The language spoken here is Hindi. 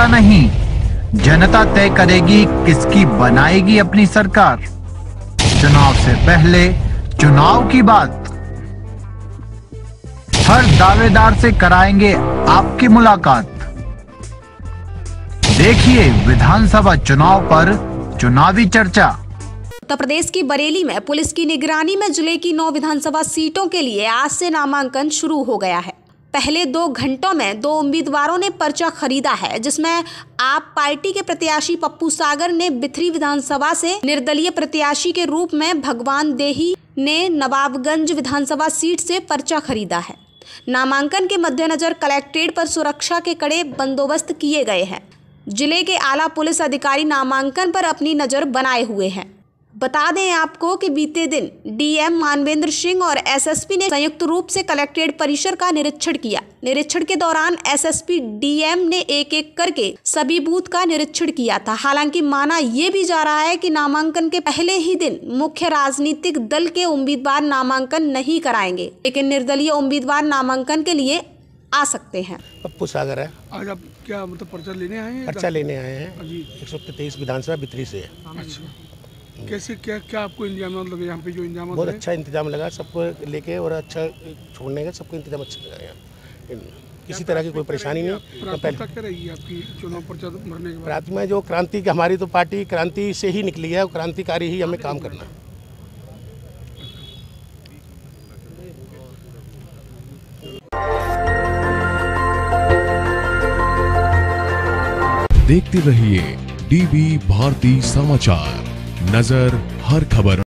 जनता नहीं। जनता तय करेगी किसकी बनाएगी अपनी सरकार। चुनाव से पहले चुनाव की बात। हर दावेदार से कराएँगे आपकी मुलाकात। देखिए विधानसभा चुनाव पर चुनावी चर्चा। उत्तर प्रदेश की बरेली में पुलिस की निगरानी में ज़िले की नौ विधानसभा सीटों के लिए आज से नामांकन शुरू हो गया है। पहले दो घंटों में दो उम्मीदवारों ने पर्चा खरीदा है, जिसमें आप पार्टी के प्रत्याशी पप्पू सागर ने बिथरी विधानसभा से निर्दलीय प्रत्याशी के रूप में भगवान देही ने नवाबगंज विधानसभा सीट से पर्चा खरीदा है। नामांकन के मद्देनजर कलेक्ट्रेट पर सुरक्षा के कड़े बंदोबस्त किए गए हैं। ज़िले के आला पुलिस अधिकारी नामांकन पर अपनी नज़र बनाए हुए हैं। बता दें आपको कि बीते दिन डीएम मानवेंद्र सिंह और एसएसपी ने संयुक्त रूप से कलेक्ट्रेट परिसर का निरीक्षण किया। निरीक्षण के दौरान एसएसपी डीएम ने एक एक करके सभी बूथ का निरीक्षण किया था। हालाँकि माना यह भी जा रहा है कि नामांकन के पहले ही दिन मुख्य राजनीतिक दल के उम्मीदवार नामांकन नहीं कराएँगे लेकिन निर्दलीय उम्मीदवार नामांकन के लिए आ सकते हैं। पप्पू सागर है। आज आप क्या मतलब पर्चा लेने आए हैं? पर्चा लेने आए हैं। एक सौ तेईस विधानसभा बिथरी से अच्छा। कैसे क्या क्या आपको इंतज़ाम लगे यहाँ पे जो इंतज़ाम बहुत अच्छा इंतज़ाम लगा सबको लेके और अच्छा छोड़ने का सबको इंतज़ाम अच्छा लगा यहाँ। किसी तरह की कोई परेशानी नहीं। प्राथमिकता पहले क्या रहेगी आपकी चुनाव पर्चा भरने के बाद? रात में जो क्रांति की हमारी तो पार्टी क्रांति से ही निकली है और क्रांतिकारी ही हमें काम करना है। देखते रहिए डीबी भारती समाचार। नज़र हर खबर।